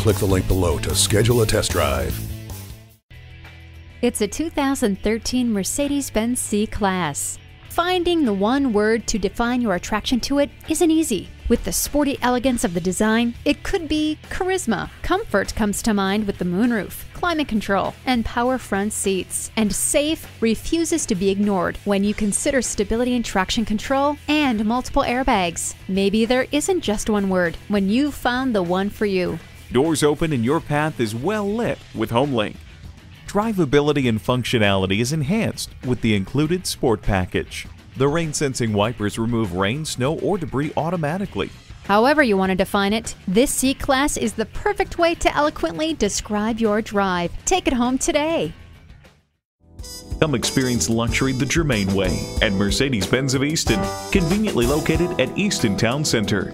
click the link below to schedule a test drive. It's a 2013 Mercedes-Benz C-Class. Finding the one word to define your attraction to it isn't easy. With the sporty elegance of the design, it could be charisma. Comfort comes to mind with the moonroof, climate control, and power front seats. And safe refuses to be ignored when you consider stability and traction control and multiple airbags. Maybe there isn't just one word when you've found the one for you. Doors open and your path is well lit with HomeLink. Drivability and functionality is enhanced with the included Sport Package. The rain sensing wipers remove rain, snow, or debris automatically. However, you want to define it, this C Class is the perfect way to eloquently describe your drive. Take it home today. Come experience luxury the Germain way at Mercedes Benz of Easton, conveniently located at Easton Town Center.